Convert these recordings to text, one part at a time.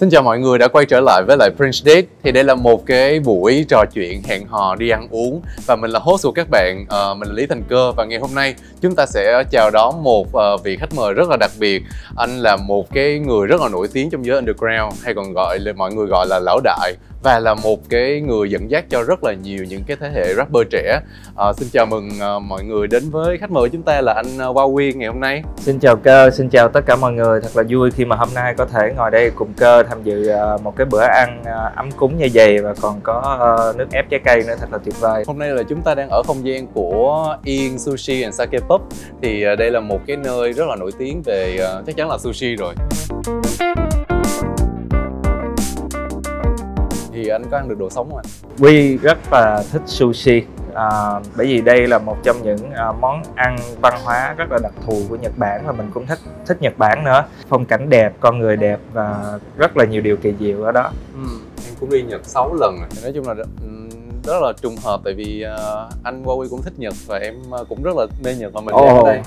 Xin chào mọi người đã quay trở lại với lại Prince Date Thì đây là một cái buổi trò chuyện hẹn hò đi ăn uống. Và mình là host của các bạn, uh, mình là Lý Thành Cơ. Và ngày hôm nay chúng ta sẽ chào đón một uh, vị khách mời rất là đặc biệt. Anh là một cái người rất là nổi tiếng trong giới underground Hay còn gọi là mọi người gọi là lão đại và là một cái người dẫn dắt cho rất là nhiều những cái thế hệ rapper trẻ. À, xin chào mừng uh, mọi người đến với khách mời chúng ta là anh uh, Huawei ngày hôm nay. Xin chào cơ xin chào tất cả mọi người. Thật là vui khi mà hôm nay có thể ngồi đây cùng cơ tham dự uh, một cái bữa ăn uh, ấm cúng như vậy và còn có nước ép trái cây nữa. Thật là tuyệt vời. Hôm nay là chúng ta đang ở không gian của Yên Sushi and Sake Pub. Thì đây là một cái nơi rất là nổi tiếng về chắc chắn là sushi rồi thì anh có ăn được đồ sống không anh? Quy rất là thích sushi. À, bởi vì đây là một trong những à, món ăn văn hóa rất là đặc thù của Nhật Bản và mình cũng thích thích Nhật Bản nữa. Phong cảnh đẹp con người đẹp và rất là nhiều điều kỳ diệu ở đó. Ừ, em cũng đi Nhật 6 lần rồi. Nói chung là rất là trùng hợp tại vì uh, anh Huawei cũng thích Nhật và em uh, cũng rất là mê Nhật và mình oh. đây.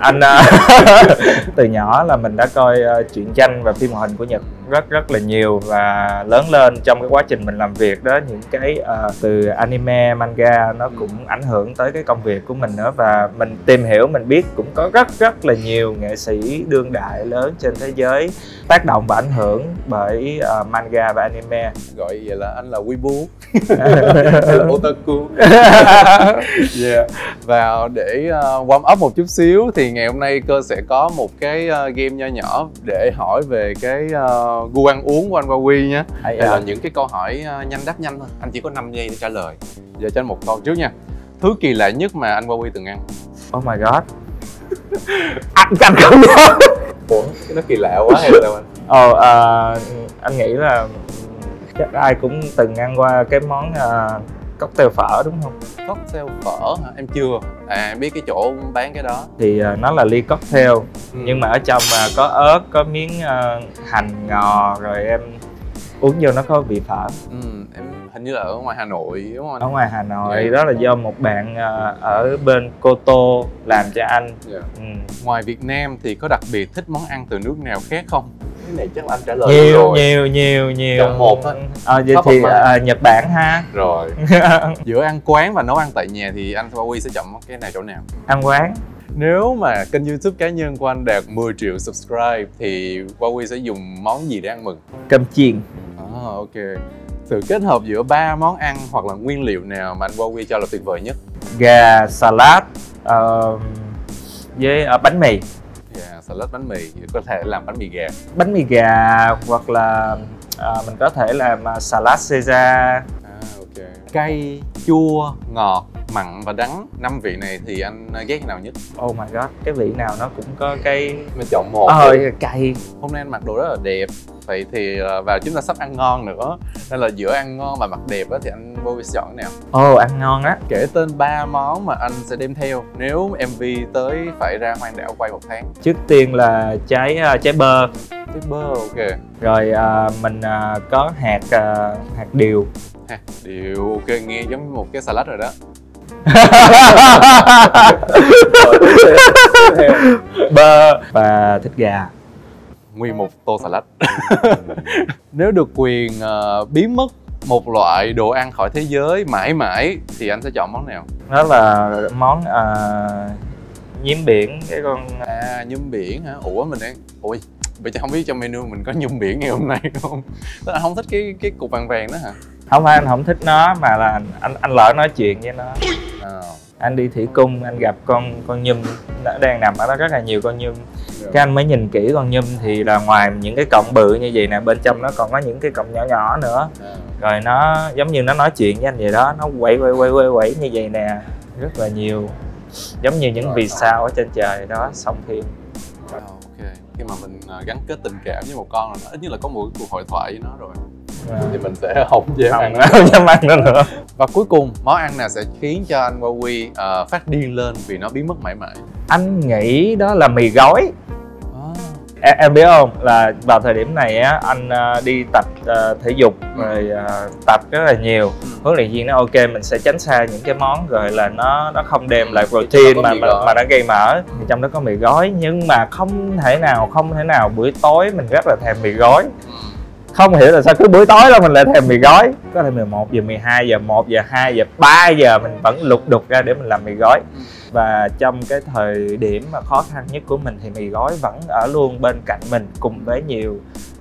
Anh uh, từ nhỏ là mình đã coi uh, truyện tranh và phim hoạt hình của Nhật rất rất là nhiều và lớn lên trong cái quá trình mình làm việc đó. Những cái uh, từ anime manga nó cũng ảnh hưởng tới cái công việc của mình nữa và mình tìm hiểu mình biết cũng có rất rất là nhiều nghệ sĩ đương đại lớn trên thế giới tác động và ảnh hưởng bởi uh, manga và anime. Gọi vậy là anh là Weibo hay là otaku. Yeah. và để uh, warm up một chút xíu thì ngày hôm nay cơ sẽ có một cái uh, game nho nhỏ để hỏi về cái uh, gu ăn uống của anh Huawei nhé. Đây à. là những cái câu hỏi uh, nhanh đáp nhanh thôi. Anh chỉ có 5 giây để trả lời. Giờ cho anh một câu trước nha. Thứ kỳ lạ nhất mà anh Huawei từng ăn. Oh my god. Anh anh không nhớ. Ủa cái nó kỳ lạ quá hay sao anh? Ồ oh, uh, anh nghĩ là chắc ai cũng từng ăn qua cái món uh, cocktail phở đúng không? Cocktail phở hả? Em chưa. À em biết cái chỗ bán cái đó. Thì uh, nó là ly cocktail ừ. nhưng mà ở trong uh, có ớt, có miếng uh, hành ngò rồi em uống vô nó có vị phở. Ừ, em hình như là ở ngoài Hà Nội đúng không? Ở ngoài Hà Nội yeah. Dạ. đó là do một bạn uh, ở bên Cô Tô làm cho anh. Yeah. Dạ. Ừ. Ngoài Việt Nam thì có đặc biệt thích món ăn từ nước nào khác không? Cái này chắc là anh trả lời nhiều rồi. nhiều nhiều nhiều. Chọn một thôi à, vậy thì à, nhật bản ha. Rồi. Giữa ăn quán và nấu ăn tại nhà thì anh Huawei sẽ chọn cái này chỗ nào? Ăn quán. Nếu mà kênh youtube cá nhân của anh đạt 10 triệu subscribe thì Huawei sẽ dùng món gì để ăn mừng? Cơm chiên. À, ok. Sự kết hợp giữa ba món ăn hoặc là nguyên liệu nào mà anh Huawei cho là tuyệt vời nhất? Gà salad uh, với uh, bánh mì salad bánh mì có thể làm bánh mì gà. Bánh mì gà hoặc là à, mình có thể làm à, salad caesar. À, ok. Cay chua ngọt mặn và đắng. Năm vị này thì anh ghét cái nào nhất? Oh my god cái vị nào nó cũng có cái mình chọn một ơi cay. Hôm nay anh mặc đồ rất là đẹp. Vậy thì à, và chúng ta sắp ăn ngon nữa. Nên là giữa ăn ngon và mặc đẹp á thì anh vô chọn cái nào? Ồ oh, ăn ngon á. Kể tên ba món mà anh sẽ đem theo nếu mv tới phải ra hoang đảo quay một tháng. Trước tiên là trái uh, trái bơ. Trái bơ ok. Rồi uh, mình uh, có hạt uh, hạt điều. Hạt điều ok nghe giống một cái salad rồi đó bơ và thịt gà. Nguyên một tô salad. Nếu được quyền uh, biến mất một loại đồ ăn khỏi thế giới mãi mãi thì anh sẽ chọn món nào? Đó là món uh, nhím biển cái con à nhím biển hả? Ủa mình đang ui vậy không biết trong menu mình có nhum biển ngày hôm nay không? Anh không thích cái cái cục vàng vàng đó hả không phải anh không thích nó mà là anh anh lỡ nói chuyện với nó. À. anh đi thủy cung anh gặp con con nhum nó đang nằm ở đó rất là nhiều con nhum. Cái anh mới nhìn kỹ con nhum thì là ngoài những cái cọng bự như vậy nè bên trong nó còn có những cái cọng nhỏ nhỏ nữa. À. rồi nó giống như nó nói chuyện với anh vậy đó nó quậy quậy quậy quậy quậy như vậy nè rất là nhiều. Giống như những vì sao ở trên trời đó xong phim ok. Khi mà mình à, gắn kết tình cảm với một con là nó ít nhất là có một cuộc hội thoại với nó rồi à. thì mình sẽ không dám không, ăn. Không dám ăn nữa nữa. Và cuối cùng món ăn nào sẽ khiến cho anh Huawei uh, phát điên lên vì nó biến mất mãi mãi? Anh nghĩ đó là mì gói. Em, em biết không? Là vào thời điểm này á anh uh, đi tập uh, thể dục rồi uh, tập rất là nhiều. Ừ. huấn luyện viên nó ok mình sẽ tránh xa những cái món rồi là nó nó không đem lại protein mà mà, mà nó gây mỡ. Thì trong đó có mì gói nhưng mà không thể nào không thể nào buổi tối mình rất là thèm mì gói không hiểu là sao cứ buổi tối là mình lại thèm mì gói. Có thể 11 giờ 12 giờ 1 giờ 2 giờ 3 giờ mình vẫn lục đục ra để mình làm mì gói. Và trong cái thời điểm mà khó khăn nhất của mình thì mì gói vẫn ở luôn bên cạnh mình cùng với nhiều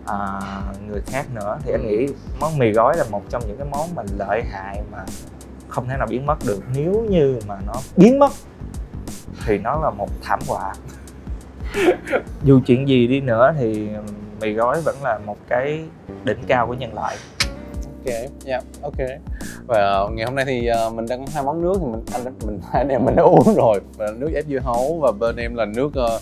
à, người khác nữa. Thì anh nghĩ món mì gói là một trong những cái món mà lợi hại mà không thể nào biến mất được. Nếu như mà nó biến mất thì nó là một thảm họa. Dù chuyện gì đi nữa thì mì gói vẫn là một cái đỉnh cao của nhân loại. Ok yeah ok. Và ờ, ngày hôm nay thì uh, mình đang có hai món nước thì mình anh mình hai anh em mình đã uống rồi. Và nước ép dưa hấu và bên em là nước uh,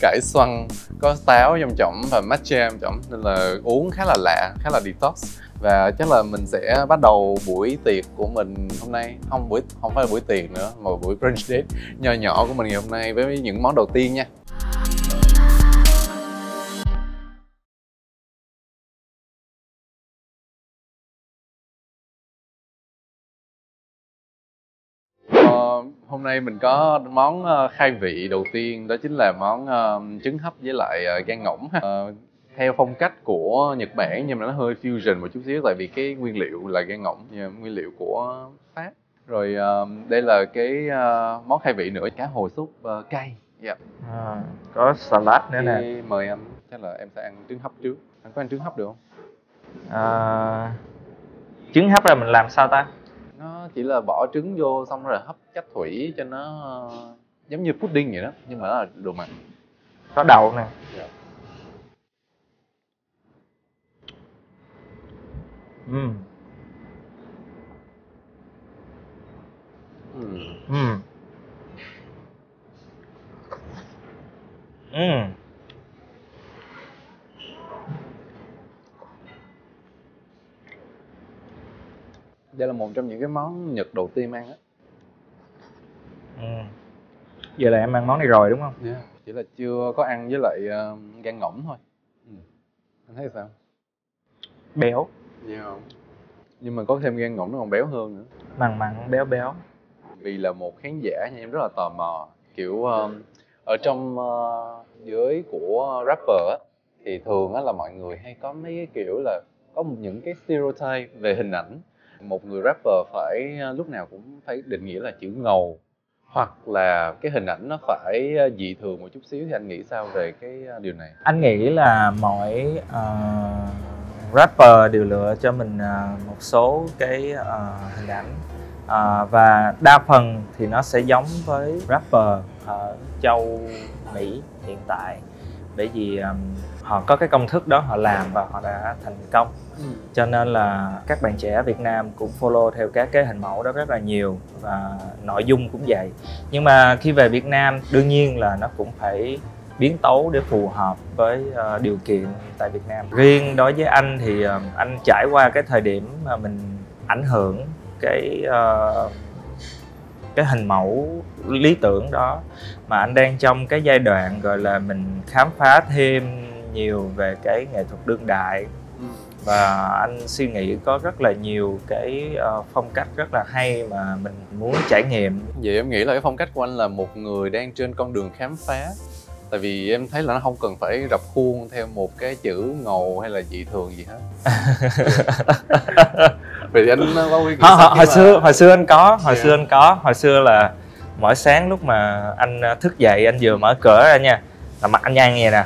cải xoăn có táo trong trọng và matcha trong trọng nên là uống khá là lạ khá là detox. Và chắc là mình sẽ bắt đầu buổi tiệc của mình hôm nay. Không buổi không phải là buổi tiệc nữa mà buổi brunch date nho nhỏ của mình ngày hôm nay với những món đầu tiên nha. Hôm nay mình có món ờ, khai vị đầu tiên đó chính là món uh, trứng hấp với lại uh, gan ngỗng uh, theo phong cách của Nhật Bản nhưng mà nó hơi fusion một chút xíu tại vì cái nguyên liệu là gan ngỗng nguyên liệu của Pháp. Rồi uh, đây là cái uh, món khai vị nữa cá hồi súp uh, cay. Yeah. à, có salad nữa nè. mời anh chắc là em sẽ ăn trứng hấp trước. Anh có ăn trứng hấp được không? À, trứng hấp là mình làm sao ta nó chỉ là bỏ trứng vô xong rồi hấp chất thủy cho nó uh, giống như pudding vậy đó nhưng mà nó là đồ mặn có đậu nè yeah. Mm. Mm. Mm. Mm. đây là một trong những cái món nhật đầu tiên em ăn á ừ. giờ là em ăn món này rồi đúng không yeah. chỉ là chưa có ăn với lại uh, gan ngỗng thôi ừ. anh thấy sao béo yeah. nhưng mà có thêm gan ngỗng nó còn béo hơn nữa mặn mặn béo béo vì là một khán giả nha em rất là tò mò kiểu uh, ở trong uh, giới của rapper á thì thường á là mọi người hay có mấy cái kiểu là có những cái stereotype về hình ảnh một người rapper phải à, lúc nào cũng phải định nghĩa là chữ ngầu hoặc là cái hình ảnh nó phải à, dị thường một chút xíu thì anh nghĩ sao về cái à, điều này? Anh nghĩ là mỗi uh, rapper đều lựa cho mình uh, một số cái uh, hình ảnh uh, và đa phần thì nó sẽ giống với rapper ở châu mỹ hiện tại. Bởi vì um, họ có cái công thức đó họ làm và họ đã thành công ừ. cho nên là các bạn trẻ Việt Nam cũng follow theo các cái hình mẫu đó rất là nhiều và nội dung cũng vậy nhưng mà khi về Việt Nam đương nhiên là nó cũng phải biến tấu để phù hợp với uh, điều kiện tại Việt Nam riêng đối với anh thì uh, anh trải qua cái thời điểm mà mình ảnh hưởng cái uh, cái hình mẫu lý tưởng đó mà anh đang trong cái giai đoạn gọi là mình khám phá thêm nhiều về cái nghệ thuật đương đại. Ừ và anh suy nghĩ có rất là nhiều cái uh, phong cách rất là hay mà mình muốn trải nghiệm. Vậy em nghĩ là cái phong cách của anh là một người đang trên con đường khám phá. Tại vì em thấy là nó không cần phải rập khuôn theo một cái chữ ngầu hay là dị thường gì hết. Vì anh có quy hồi, hồi, xưa hồi xưa anh có hồi yeah. xưa anh có. Hồi xưa là mỗi sáng lúc mà anh ờ, thức dậy anh vừa mở cửa ra nha là mặt anh nhăn vậy nè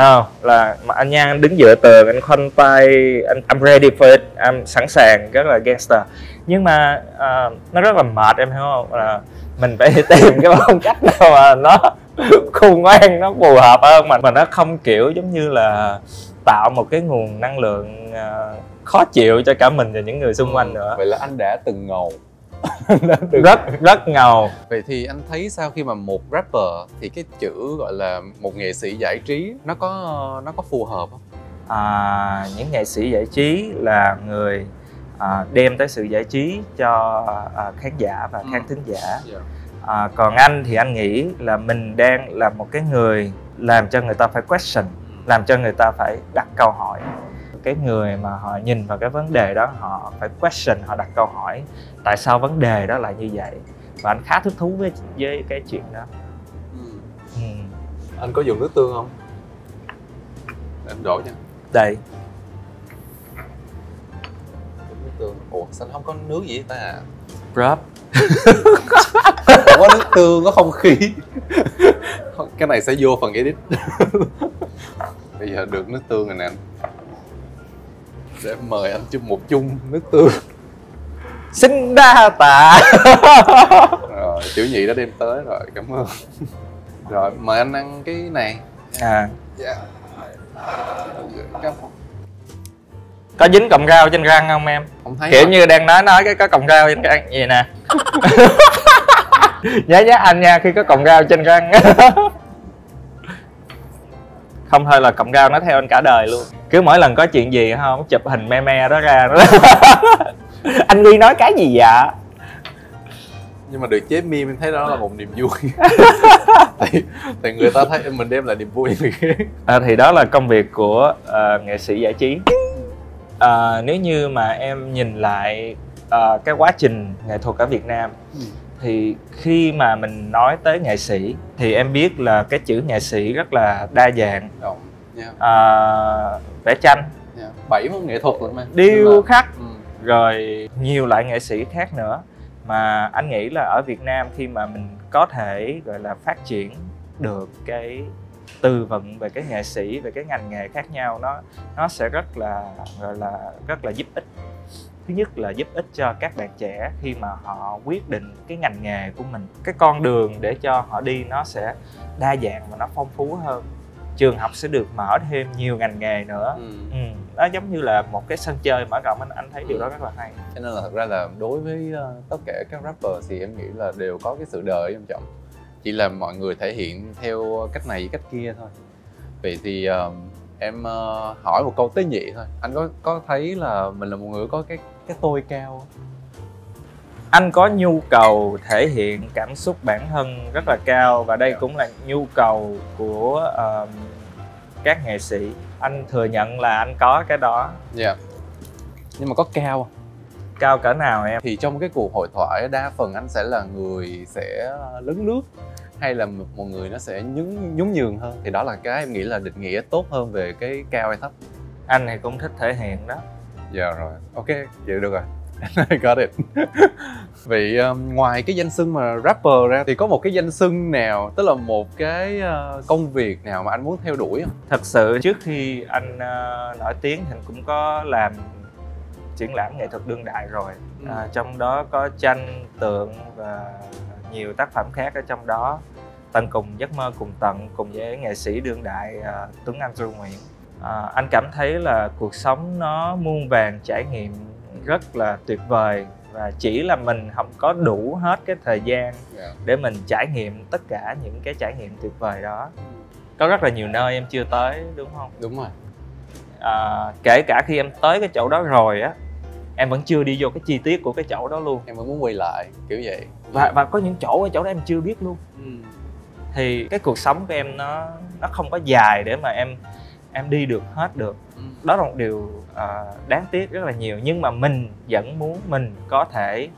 không. Là mà anh Nhan đứng dựa tường anh khoanh tay anh I'm ready for it anh sẵn sàng rất là gangster. Nhưng mà uh, nó rất là mệt em hiểu không? Là mình phải tìm cái phong cách nào mà nó khôn ngoan nó phù hợp hơn mà mà nó không kiểu giống như là tạo một cái nguồn năng lượng uh, khó chịu cho cả mình và những người xung quanh nữa. Vậy là anh đã từng ngầu rất rất ngầu vậy thì anh thấy sau khi mà một rapper thì cái chữ gọi là một nghệ sĩ giải trí nó có nó có phù hợp không à, những nghệ sĩ giải trí là người à, đem tới sự giải trí cho à, khán giả và ừ. khán thính giả yeah. Dạ. à, còn anh thì anh nghĩ là mình đang là một cái người làm cho người ta phải question làm cho người ta phải đặt câu hỏi cái người mà họ nhìn vào cái vấn đề đó họ phải question họ đặt câu hỏi tại sao vấn đề đó lại như vậy? Và anh khá thích thú với với cái chuyện đó. Ừ. Ừ. anh có dùng nước tương không? Em đổ nha. Đây. Nước tương. Ủa sao không có nước gì ta? À Brup. không có nước tương có không khí. Cái này sẽ vô phần edit. Bây giờ được nước tương rồi nè để mời anh chung một chung nước tương. Xin đa tạ. Rồi tiểu nhị đã đem tới rồi cảm ơn. Rồi mời anh ăn cái này. À. Dạ. Cảm- có dính cọng rau trên răng không em? Không thấy kiểu hả? như đang nói nói cái có cọng rau trên răng gì nè. Nhớ nhớ anh nha khi có cọng rau trên răng không thôi là cọng rau nó theo anh cả đời luôn. Cứ mỗi lần có chuyện gì không chụp hình me me đó ra anh Huy nói cái gì vậy? Nhưng mà được chế meme em thấy đó là một niềm vui. Thì, thì người ta thấy mình đem lại niềm vui. À, thì đó là công việc của ờ, nghệ sĩ giải trí. À, nếu như mà em nhìn lại ờ, cái quá trình nghệ thuật ở Việt Nam thì khi mà mình nói tới nghệ sĩ thì em biết là cái chữ nghệ sĩ rất là đa dạng. Đúng, nha à, vẽ tranh. Nha bảy môn nghệ thuật rồi mà. Điêu khắc ừ. rồi nhiều loại nghệ sĩ khác nữa. Mà anh nghĩ là ở Việt Nam khi mà mình có thể gọi là phát triển được cái tư vấn về cái nghệ sĩ về cái ngành nghề khác nhau nó nó sẽ rất là gọi là rất là giúp ích thứ nhất là giúp ích cho các bạn trẻ khi mà họ quyết định cái ngành nghề của mình. Cái con đường để cho họ đi nó sẽ đa dạng và nó phong phú hơn. Trường học sẽ được mở thêm nhiều ngành nghề nữa. Ừ. ừ, nó giống như là một cái sân chơi mở rộng anh anh thấy điều đó rất là hay. Cho nên là thật ra là đối với ờ, tất cả các rapper thì em nghĩ là đều có cái sự đời trong trọng chỉ là mọi người thể hiện theo cách này cách kia thôi. Vậy thì ờ, em ờ, hỏi một câu tế nhị thôi. Anh có có thấy là mình là một người có cái cái tôi cao. Anh có nhu cầu thể hiện cảm xúc bản thân rất là cao và đây cũng là nhu cầu của um, các nghệ sĩ. Anh thừa nhận là anh có cái đó. Dạ. Nhưng mà có cao không? cao cỡ nào em? Thì trong cái cuộc hội thoại đa phần anh sẽ là người sẽ lấn lướt hay là một một người nó sẽ nhún nhún nhường hơn? Thì đó là cái em nghĩ là định nghĩa tốt hơn về cái cao hay thấp. Anh thì cũng thích thể hiện đó Dạ rồi, ok, vậy được rồi. I got it. Vậy um, ngoài cái danh xưng mà rapper ra thì có một cái danh xưng nào, tức là một cái uh, công việc nào mà anh muốn theo đuổi không? thật sự trước khi anh ờ, nổi tiếng thì anh cũng có làm triển lãm nghệ thuật đương đại rồi Ừ. à, trong đó có tranh tượng và nhiều tác phẩm khác ở trong đó tận cùng giấc mơ cùng tận cùng với nghệ sĩ đương đại à, Tuấn Anh Du Nguyễn à, anh cảm thấy là cuộc sống nó muôn vàn trải nghiệm rất là tuyệt vời và chỉ là mình không có đủ hết cái thời gian Dạ. để mình trải nghiệm tất cả những cái trải nghiệm tuyệt vời đó có rất là nhiều nơi em chưa tới đúng không Đúng rồi. à, kể cả khi em tới cái chỗ đó rồi á em vẫn chưa đi vô cái chi tiết của cái chỗ đó luôn Em vẫn muốn quay lại, kiểu vậy. và và có những chỗ ở chỗ đó em chưa biết luôn Ừ. thì cái cuộc sống của em nó nó không có dài để mà em em đi được hết được. Ừ. đó là một điều à, đáng tiếc rất là nhiều nhưng mà mình vẫn muốn mình có thể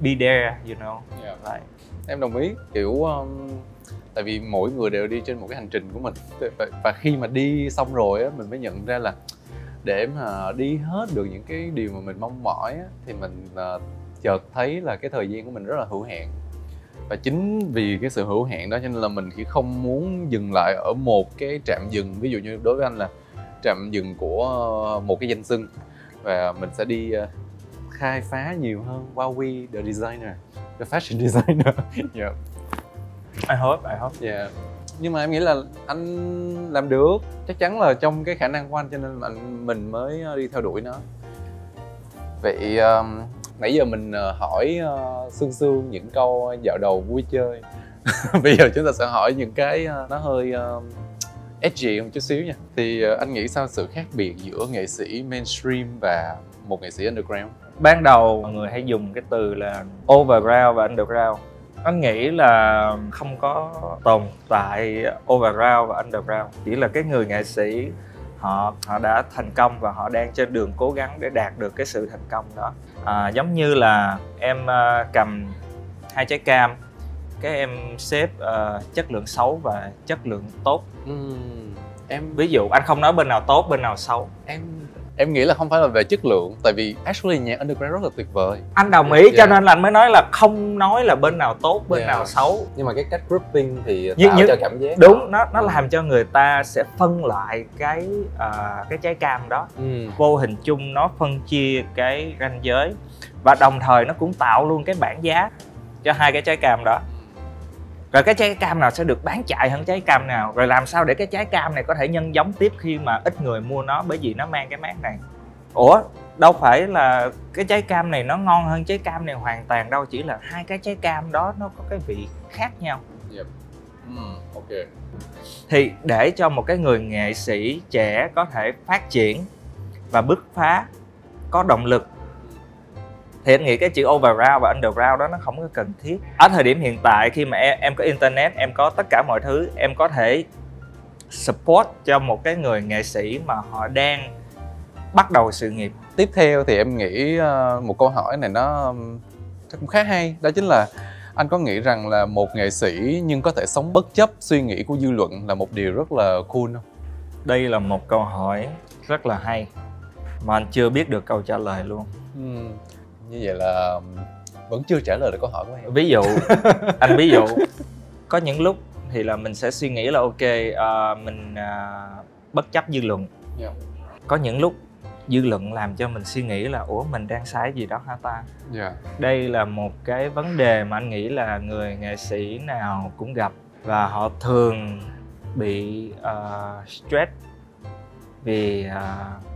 be there you know. Dạ. like, Em đồng ý, kiểu um, tại vì mỗi người đều đi trên một cái hành trình của mình. Và, và khi mà đi xong rồi á mình mới nhận ra là để mà đi hết được những cái điều mà mình mong mỏi á, thì mình uh, chợt thấy là cái thời gian của mình rất là hữu hạn và chính vì cái sự hữu hạn đó cho nên là mình chỉ không muốn dừng lại ở một cái trạm dừng. Ví dụ như đối với anh là trạm dừng của một cái danh xưng. Và mình sẽ đi ờ, khai phá nhiều hơn. Huawei the designer the fashion designer. Yeah. I hope I hope. Yeah. nhưng mà em nghĩ là anh làm được. Chắc chắn là trong cái khả năng của anh cho nên mà mình mới ờ, đi theo đuổi nó vậy um, nãy giờ mình ờ, hỏi uh, sương sương những câu dạo đầu vui chơi. Bây giờ chúng ta sẽ hỏi những cái uh, nó hơi uh, edgy một chút xíu nha. Thì uh, anh nghĩ sao sự khác biệt giữa nghệ sĩ mainstream và một nghệ sĩ underground? Ban đầu mọi người hay dùng cái từ là overground và underground. Anh nghĩ là không có tồn tại overground và underground. Chỉ là cái người nghệ sĩ họ họ đã thành công và họ đang trên đường cố gắng để đạt được cái sự thành công đó. À, giống như là em à, cầm hai trái cam cái em xếp à, chất lượng xấu và chất lượng tốt. Ừm, em ví dụ anh không nói bên nào tốt bên nào xấu. Em em nghĩ là không phải là về chất lượng tại vì actually nhạc underground rất là tuyệt vời anh đồng ý yeah. cho nên là anh mới nói là không nói là bên nào tốt bên yeah. nào xấu nhưng mà cái cách grouping thì nhưng, tạo nhưng, cho cảm giác đúng nó nó ừ. làm cho người ta sẽ phân lại cái uh, cái trái cam đó ừ. vô hình chung nó phân chia cái ranh giới và đồng thời nó cũng tạo luôn cái bảng giá cho hai cái trái cam đó rồi cái trái cam nào sẽ được bán chạy hơn trái cam nào? Rồi làm sao để cái trái cam này có thể nhân giống tiếp khi mà ít người mua nó bởi vì nó mang cái mát này? Ủa đâu phải là cái trái cam này nó ngon hơn trái cam này hoàn toàn đâu chỉ là hai cái trái cam đó nó có cái vị khác nhau. Yep. mm, ok. Thì để cho một cái người nghệ sĩ trẻ có thể phát triển và bứt phá có động lực thì anh nghĩ cái chữ overground và underground đó nó không có cần thiết. Ở thời điểm hiện tại khi mà em, em có internet em có tất cả mọi thứ em có thể support cho một cái người nghệ sĩ mà họ đang bắt đầu sự nghiệp. Tiếp theo thì em nghĩ ờ, một câu hỏi này nó cũng khá hay. Đó chính là anh có nghĩ rằng là một nghệ sĩ nhưng có thể sống bất chấp suy nghĩ của dư luận là một điều rất là cool không? Đây là một câu hỏi rất là hay mà anh chưa biết được câu trả lời luôn. Ừ như vậy là vẫn chưa trả lời được câu hỏi của em ví dụ anh ví dụ có những lúc thì là mình sẽ suy nghĩ là ok uh, mình uh, bất chấp dư luận yeah. có những lúc dư luận làm cho mình suy nghĩ là ủa mình đang sai gì đó hả ta yeah. đây là một cái vấn đề mà anh nghĩ là người nghệ sĩ nào cũng gặp và họ thường bị uh, stress vì uh,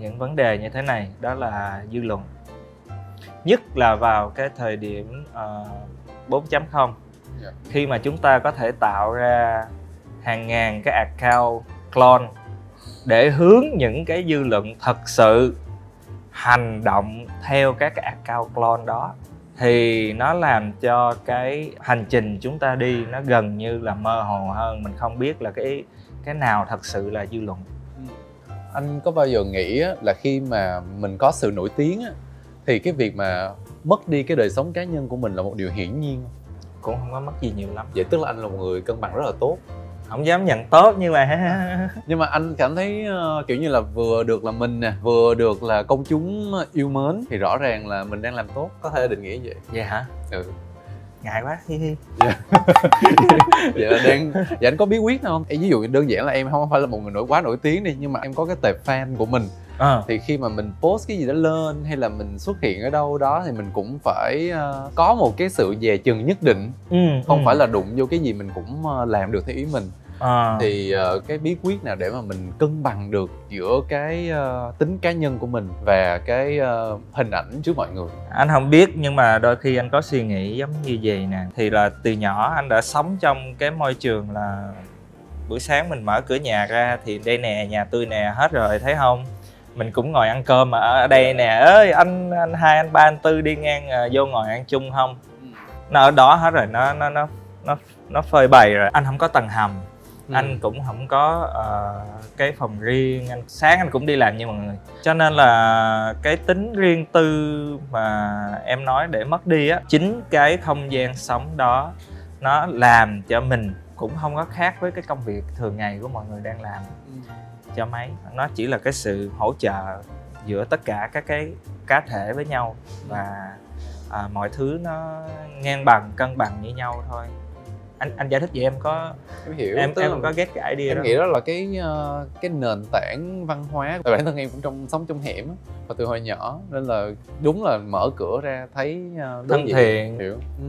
những vấn đề như thế này đó là dư luận nhất là vào cái thời điểm uh, 4.0 yeah. khi mà chúng ta có thể tạo ra hàng ngàn cái account clone để hướng những cái dư luận thật sự hành động theo các cái account clone đó thì nó làm cho cái hành trình chúng ta đi nó gần như là mơ hồ hơn mình không biết là cái cái nào thật sự là dư luận ừ. anh có bao giờ nghĩ là khi mà mình có sự nổi tiếng thì cái việc mà mất đi cái đời sống cá nhân của mình là một điều hiển nhiên cũng không có mất gì nhiều lắm. Vậy tức là anh là một người cân bằng rất là tốt. Không dám nhận tốt nhưng mà nhưng mà anh cảm thấy uh, kiểu như là vừa được là mình nè vừa được là công chúng yêu mến thì rõ ràng là mình đang làm tốt. Có thể định nghĩa vậy? Vậy hả? Ừ. Ngại quá hi hi. Dạ. vậy là đang vậy anh có bí quyết nào không? Ví dụ đơn giản là em không phải là một người nổi quá nổi tiếng đi nhưng mà em có cái tệp fan của mình à. thì khi mà mình post cái gì đó lên hay là mình xuất hiện ở đâu đó thì mình cũng phải uh, có một cái sự dè chừng nhất định ừ, không ừ. phải là đụng vô cái gì mình cũng uh, làm được theo ý mình à. thì uh, cái bí quyết nào để mà mình cân bằng được giữa cái uh, tính cá nhân của mình và cái uh, hình ảnh trước mọi người anh không biết nhưng mà đôi khi anh có suy nghĩ giống như vậy nè thì là từ nhỏ anh đã sống trong cái môi trường là buổi sáng mình mở cửa nhà ra thì đây nè nhà tôi nè hết rồi thấy không mình cũng ngồi ăn cơm mà ở đây nè. Ơi anh anh hai anh ba anh tư đi ngang uh, vô ngồi ăn chung không? Ừ. nó ở đó hết rồi nó nó nó nó nó phơi bày rồi. Anh không có tầng hầm. Ừ. anh cũng không có uh, cái phòng riêng. Anh sáng anh cũng đi làm như mọi người. Cho nên là cái tính riêng tư mà em nói để mất đi á chính cái không gian sống đó nó làm cho mình cũng không có khác với cái công việc thường ngày của mọi người đang làm. Ừ cho máy. Nó chỉ là cái sự hỗ trợ giữa tất cả các cái cá thể với nhau và à, mọi thứ nó ngang bằng cân bằng như nhau thôi. Anh anh giải thích vậy em có em hiểu em em có ghét cái idea em đó nghĩ đó là cái uh, cái nền tảng văn hóa tại bản thân em cũng trong sống trong hẻm và từ hồi nhỏ nên là đúng là mở cửa ra thấy uh, thân thiện. Hiểu. Ừ.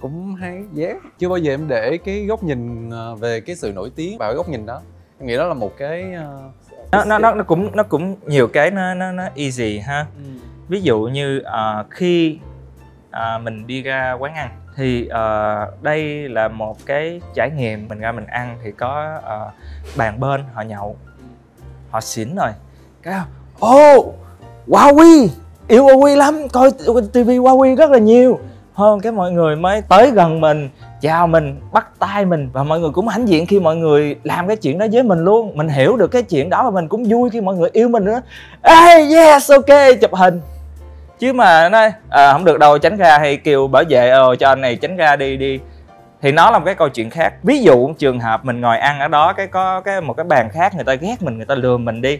cũng hay yeah. chưa bao giờ em để cái góc nhìn uh, về cái sự nổi tiếng vào cái góc nhìn đó em nghĩ đó là một cái uh, nó, nó nó nó cũng nó cũng nhiều cái nó nó nó easy ha. Ừ. ví dụ như uh, khi uh, mình đi ra quán ăn thì uh, đây là một cái trải nghiệm mình ra mình ăn thì có uh, bàn bên họ nhậu họ xỉn rồi. Cái ô oh, Huawei yêu Huawei lắm coi tivi Huawei rất là nhiều. Hơn cái mọi người mới tới gần mình chào mình bắt tay mình. Và mọi người cũng hãnh diện khi mọi người làm cái chuyện đó với mình luôn. Mình hiểu được cái chuyện đó và mình cũng vui khi mọi người yêu mình nữa. Ê yes ok chụp hình. Chứ mà nói à, không được đâu tránh ra hay kêu bảo vệ ờ cho anh này tránh ra đi đi. Thì nó là một cái câu chuyện khác. Ví dụ trường hợp mình ngồi ăn ở đó cái có cái một cái bàn khác người ta ghét mình người ta lừa mình đi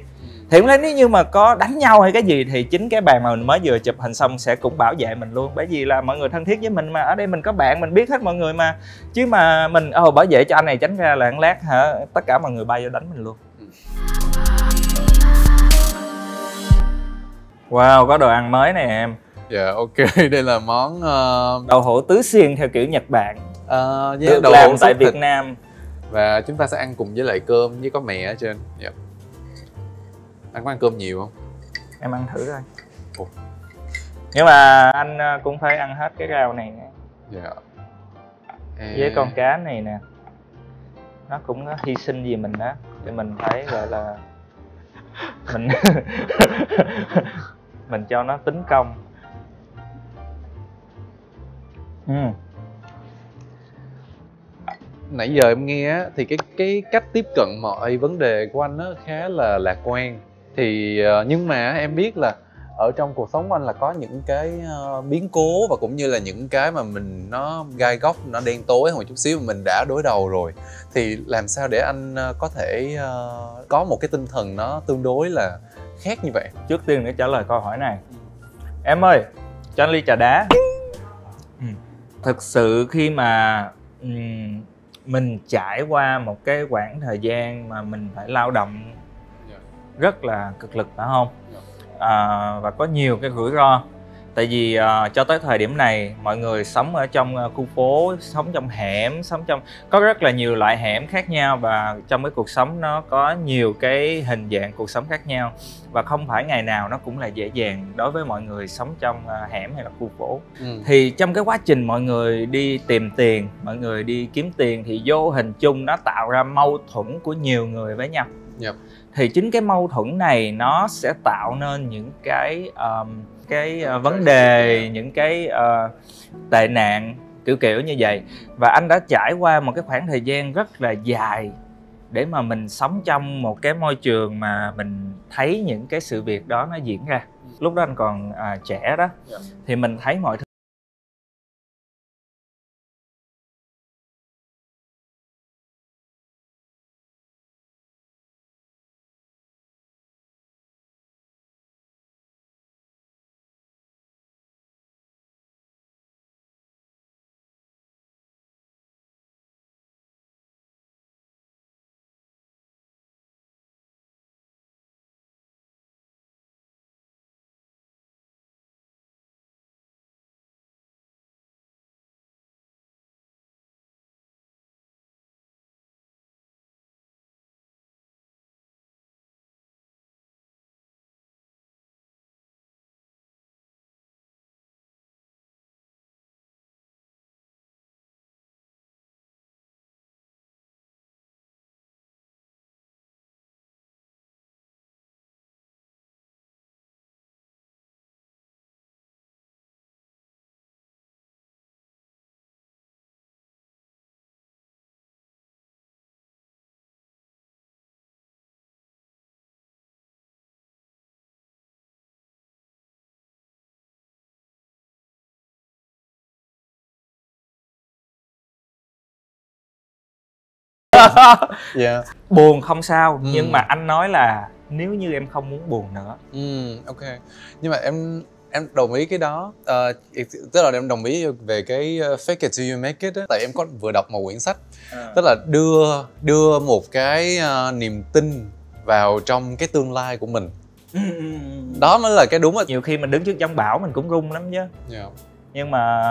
thì cũng nếu như mà có đánh nhau hay cái gì thì chính cái bàn mà mình mới vừa chụp hình xong sẽ cũng bảo vệ mình luôn. Bởi vì là mọi người thân thiết với mình mà ở đây mình có bạn mình biết hết mọi người mà. Chứ mà mình ồ bảo vệ cho anh này tránh ra là lát hả? Tất cả mọi người bay vô đánh mình luôn. Wow có đồ ăn mới này em. Dạ yeah, ok. Đây là món uh... đậu hũ tứ xiên theo kiểu nhật bản. Uh, yeah, được đậu làm tại việt nam. Và chúng ta sẽ ăn cùng với lại cơm với có mè ở trên. Yep. Anh có ăn cơm nhiều không? Em ăn thử coi. Ủa. nhưng mà anh ờ, cũng phải ăn hết cái rau này nè. Dạ. Ê... với con cá này nè. Nó cũng nó hy sinh gì mình đó để mình thấy gọi là mình mình cho nó tính công. Ừ. Nãy giờ em nghe á, thì cái cái cách tiếp cận mọi vấn đề của anh á khá là lạc quan thì uh, nhưng mà em biết là ở trong cuộc sống của anh là có những cái uh, biến cố và cũng như là những cái mà mình nó gai góc nó đen tối hơn một chút xíu mà mình đã đối đầu rồi thì làm sao để anh uh, có thể có một cái tinh thần nó tương đối là khác như vậy trước tiên để trả lời câu hỏi này em ơi cho anh ly trà đá ừ. thực sự khi mà mình trải qua một cái quãng thời gian mà mình phải lao động. Rất là cực lực phải không? À, và có nhiều cái rủi ro. Tại vì uh, cho tới thời điểm này mọi người sống ở trong uh, khu phố sống trong hẻm sống trong có rất là nhiều loại hẻm khác nhau và trong cái cuộc sống nó có nhiều cái hình dạng cuộc sống khác nhau. Và không phải ngày nào nó cũng là dễ dàng đối với mọi người sống trong uh, hẻm hay là khu phố. Ừ. thì trong cái quá trình mọi người đi tìm tiền mọi người đi kiếm tiền thì vô hình chung nó tạo ra mâu thuẫn của nhiều người với nhau. Yep. Thì chính cái mâu thuẫn này nó sẽ tạo nên những cái um, cái uh, vấn đề những cái uh, tệ nạn kiểu kiểu như vậy. Và anh đã trải qua một cái khoảng thời gian rất là dài để mà mình sống trong một cái môi trường mà mình thấy những cái sự việc đó nó diễn ra. Lúc đó anh còn à, trẻ đó. Dạ. thì mình thấy mọi thứ yeah. buồn không sao ừ. nhưng mà anh nói là nếu như em không muốn buồn nữa. Ừ ok. Nhưng mà em em đồng ý cái đó. Uh, tức là em đồng ý về cái uh, fake it till you make it á. Tại em có vừa đọc một quyển sách à. tức là đưa đưa một cái uh, niềm tin vào trong cái tương lai của mình. Ừ, ừ, ừ, đó mới là cái đúng á. Nhiều khi mình đứng trước giông bão mình cũng run lắm chứ. Yeah nhưng mà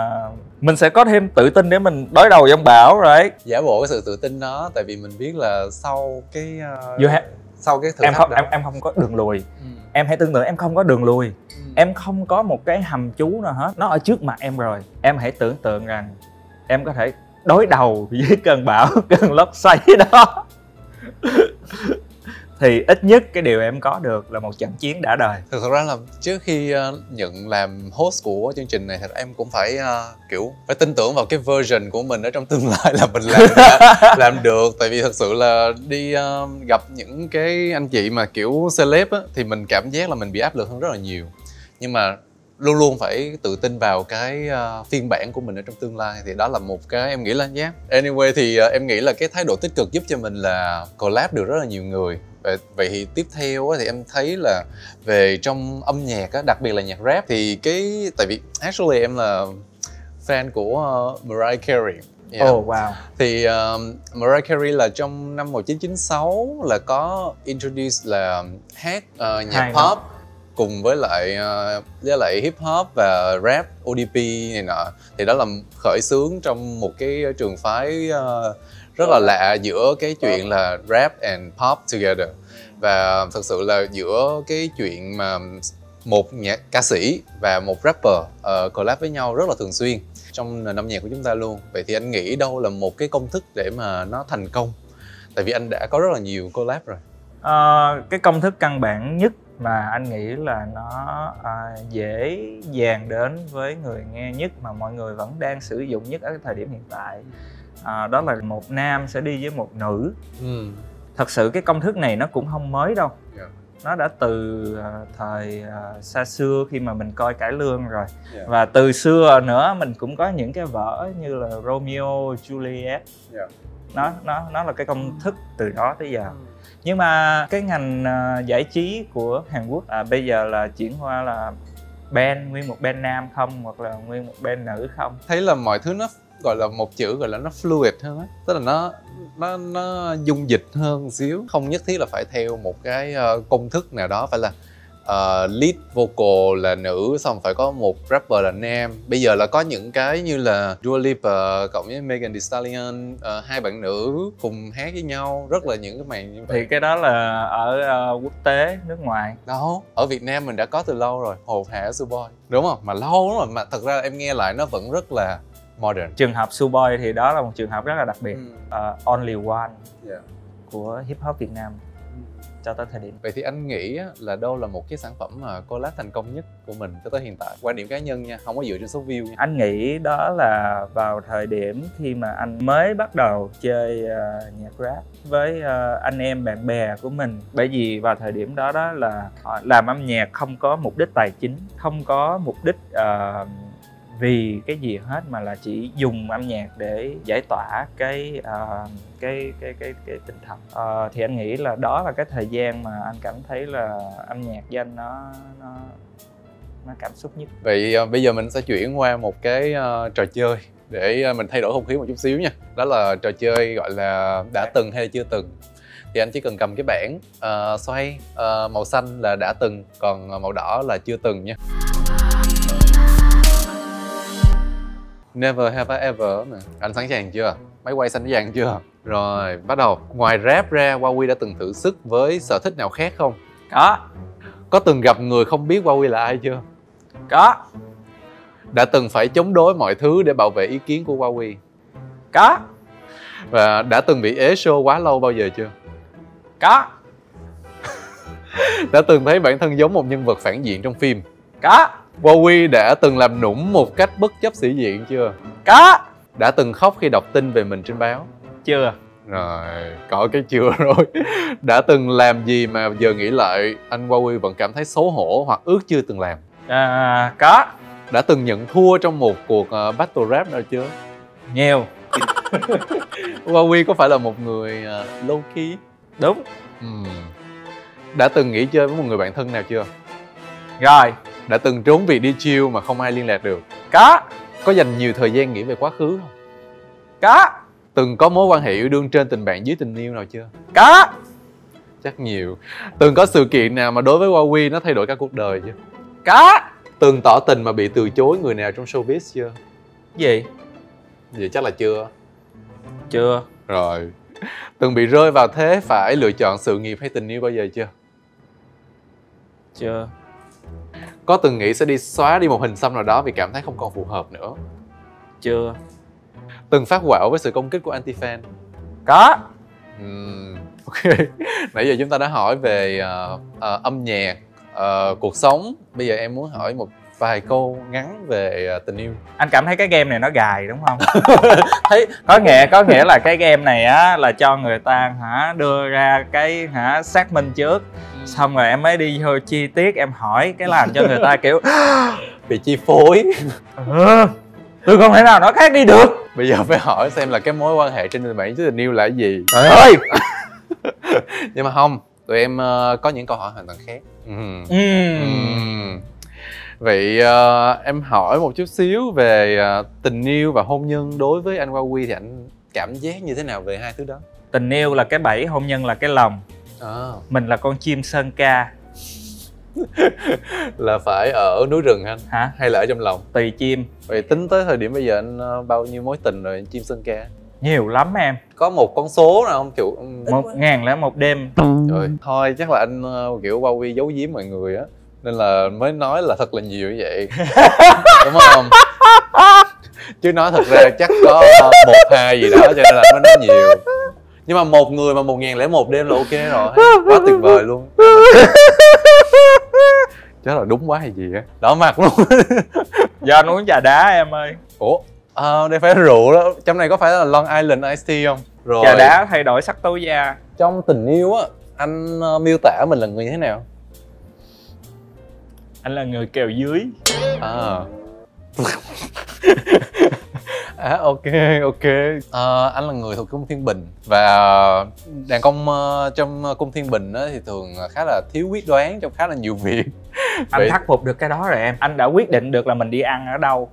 mình sẽ có thêm tự tin để mình đối đầu với ông bảo rồi giả bộ cái sự tự tin đó tại vì mình biết là sau cái uh, ha- sau cái thử em không đó. em em không có đường lùi ừ. em hãy tưởng tượng em không có đường lùi ừ. em không có một cái hầm trú nào hết nó ở trước mặt em rồi em hãy tưởng tượng rằng em có thể đối đầu với cơn bão cơn lốc xoáy đó thì ít nhất cái điều em có được là một trận chiến đã đời. Thực ra là trước khi uh, nhận làm host của chương trình này thì em cũng phải uh, kiểu phải tin tưởng vào cái version của mình ở trong tương lai là mình làm làm được. Tại vì thật sự là đi uh, gặp những cái anh chị mà kiểu celeb á thì mình cảm giác là mình bị áp lực hơn rất là nhiều. Nhưng mà luôn luôn phải tự tin vào cái uh, phiên bản của mình ở trong tương lai thì đó là một cái em nghĩ là nhé. Yeah. anyway thì uh, em nghĩ là cái thái độ tích cực giúp cho mình là collab được rất là nhiều người vậy, thì tiếp theo thì em thấy là về trong âm nhạc đặc biệt là nhạc rap thì cái tại vì actually em là fan của uh, Mariah Carey Yeah. Oh wow. Thì um, Mariah Carey là trong năm 1996 là có introduce là hát uh, nhạc Hai pop đó. cùng với lại uh, với lại hip hop và rap ODP này nọ. Thì đó là khởi xướng trong một cái trường phái uh, rất là lạ giữa cái chuyện là rap and pop together. Và thật sự là giữa cái chuyện mà một nhạc ca sĩ và một rapper uh, collab với nhau rất là thường xuyên trong nền âm nhạc của chúng ta luôn. Vậy thì anh nghĩ đâu là một cái công thức để mà nó thành công? Tại vì anh đã có rất là nhiều collab rồi. À, cái công thức căn bản nhất mà anh nghĩ là nó à, dễ dàng đến với người nghe nhất mà mọi người vẫn đang sử dụng nhất ở cái thời điểm hiện tại à, đó là một nam sẽ đi với một nữ ừ. thật sự cái công thức này nó cũng không mới đâu yeah nó đã từ uh, thời uh, xa xưa khi mà mình coi cải lương rồi yeah. và từ xưa nữa mình cũng có những cái vở như là Romeo Juliet yeah. nó nó nó là cái công thức từ đó tới giờ mm. nhưng mà cái ngành uh, giải trí của Hàn Quốc à, bây giờ là chuyển qua là band nguyên một band nam không hoặc là nguyên một band nữ không thấy là mọi thứ nó gọi là một chữ gọi là nó fluid hơn á. Tức là nó nó nó dung dịch hơn xíu. Không nhất thiết là phải theo một cái uh, công thức nào đó phải là uh, lead vocal là nữ xong phải có một rapper là nam. Bây giờ là có những cái như là Dua Lipa cộng với Megan Thee Stallion uh, hai bạn nữ cùng hát với nhau. Rất là những cái màn như vậy. thì cái đó là ở uh, quốc tế nước ngoài. Đâu ở Việt Nam mình đã có từ lâu rồi. Hồ Hạ Boy. Đúng không? Mà lâu lắm rồi mà thật ra em nghe lại nó vẫn rất là modern trường hợp Suboy thì đó là một trường hợp rất là đặc biệt ừ. uh, only one yeah. của hip hop Việt Nam ừ. cho tới thời điểm vậy thì anh nghĩ là đâu là một cái sản phẩm mà collab thành công nhất của mình cho tới hiện tại quan điểm cá nhân nha không có dựa trên số view nha anh nghĩ đó là vào thời điểm khi mà anh mới bắt đầu chơi uh, nhạc rap với uh, anh em bạn bè của mình bởi vì vào thời điểm đó đó là làm âm nhạc không có mục đích tài chính không có mục đích uh, vì cái gì hết mà là chỉ dùng âm nhạc để giải tỏa cái uh, cái cái cái cái tinh thần. Uh, thì anh nghĩ là đó là cái thời gian mà anh cảm thấy là âm nhạc danh nó nó nó cảm xúc nhất. Vậy uh, bây giờ mình sẽ chuyển qua một cái uh, trò chơi để mình thay đổi không khí một chút xíu nha. Đó là trò chơi gọi là đã từng hay là chưa từng. Thì anh chỉ cần cầm cái bảng uh, xoay uh, màu xanh là đã từng còn màu đỏ là chưa từng nha. Never have I ever nè Anh sẵn sàng chưa? Máy quay sẵn sàng chưa? Rồi, bắt đầu Ngoài rap ra, Huawei đã từng thử sức với sở thích nào khác không? Có Có từng gặp người không biết Huawei là ai chưa? Có Đã từng phải chống đối mọi thứ để bảo vệ ý kiến của Huawei? Có Và đã từng bị ế show quá lâu bao giờ chưa? Có Đã từng thấy bản thân giống một nhân vật phản diện trong phim? Có Bowie đã từng làm nũng một cách bất chấp sĩ diện chưa? Có Đã từng khóc khi đọc tin về mình trên báo? Chưa Rồi, có cái chưa rồi Đã từng làm gì mà giờ nghĩ lại anh Bowie vẫn cảm thấy xấu hổ hoặc ước chưa từng làm? À, có Đã từng nhận thua trong một cuộc uh, battle rap nào chưa? Nhiều Bowie có phải là một người uh, low key? Đúng uhm. Đã từng nghỉ chơi với một người bạn thân nào chưa? Rồi đã từng trốn việc đi chiêu mà không ai liên lạc được. Có có dành nhiều thời gian nghĩ về quá khứ không? Có từng có mối quan hệ yêu đương trên tình bạn dưới tình yêu nào chưa? Có chắc nhiều. Từng có sự kiện nào mà đối với Huawei nó thay đổi cả cuộc đời chưa? Có từng tỏ tình mà bị từ chối người nào trong showbiz chưa? Gì? Vậy chắc là chưa. Chưa. Rồi. Từng bị rơi vào thế phải lựa chọn sự nghiệp hay tình yêu bao giờ chưa? Chưa có từng nghĩ sẽ đi xóa đi một hình xăm nào đó vì cảm thấy không còn phù hợp nữa? Chưa. Từng phát quạo với sự công kích của anti fan có. Uhm, ok. Nãy giờ chúng ta đã hỏi về uh, uh, âm nhạc uh, cuộc sống. Bây giờ em muốn hỏi một vài câu ngắn về uh, tình yêu. Anh cảm thấy cái game này nó gài đúng không? Thấy có nghĩa có nghĩa là cái game này á là cho người ta hả đưa ra cái hả xác minh trước xong rồi em mới đi vô chi tiết em hỏi cái làm cho người ta kiểu bị chi phối. Ừ, tôi không thể nào nói khác đi được. Bây giờ phải hỏi xem là cái mối quan hệ trên nền tảng tình yêu là cái gì. Trời ơi! Nhưng mà không tụi em uh, có những câu hỏi hoàn toàn khác. Ừ. Ừ. Ừ. vậy uh, em hỏi một chút xíu về uh, tình yêu và hôn nhân đối với anh Huawei thì anh cảm giác như thế nào về hai thứ đó? Tình yêu là cái bẫy hôn nhân là cái lòng à, mình là con chim sơn ca. Là phải ở núi rừng anh? Hả? Hay là ở trong lòng? Tùy chim. Vậy tính tới thời điểm bây giờ anh uh, bao nhiêu mối tình rồi chim sơn ca? Nhiều lắm em. Có một con số nào không? Kiểu ừ, một ngàn lẻ một đêm. Rồi. Thôi chắc là anh uh, kiểu Huawei giấu giếm mọi người á. Nên là mới nói là thật là nhiều như vậy. Đúng không? Chứ nói thật ra chắc có một hai gì đó cho nên là mới nói nhiều nhưng mà một người mà một ngàn lẻ một đêm là ok rồi. Quá tuyệt vời luôn. Chắc là đúng quá hay gì á. Đỏ mặt luôn. Do anh uống trà đá em ơi. Ủa? À, đây phải rượu đó. Trong này có phải là Long Island Ice Tea không? Rồi. Trà đá thay đổi sắc tố da. Trong tình yêu á anh uh, miêu tả mình là người như thế nào? Anh là người kèo dưới. À à ok ok. À, anh là người thuộc cung thiên bình và đàn công uh, trong cung thiên bình á, thì thường khá là thiếu quyết đoán trong khá là nhiều việc. Anh Vậy- khắc phục được cái đó rồi em. Anh đã quyết định được là mình đi ăn ở đâu?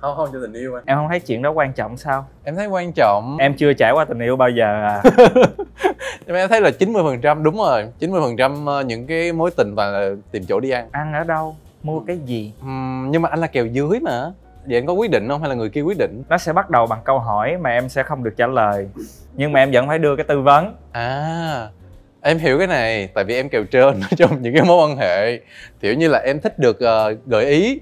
Không không cho tình yêu anh. Em không thấy chuyện đó quan trọng sao? Em thấy quan trọng. Em chưa trải qua tình yêu bao giờ à? Nhưng em thấy là 90 phần trăm đúng rồi 90 phần trăm những cái mối tình và tìm chỗ đi ăn. Ăn ở đâu? Mua cái gì? Ừm, nhưng mà anh là kèo dưới mà vậy anh có quyết định không hay là người kia quyết định? Nó sẽ bắt đầu bằng câu hỏi mà em sẽ không được trả lời. Nhưng mà em vẫn phải đưa cái tư vấn. À, em hiểu cái này, tại vì em kèo trên trong những cái mối quan hệ. Kiểu như là em thích được ờ, gợi ý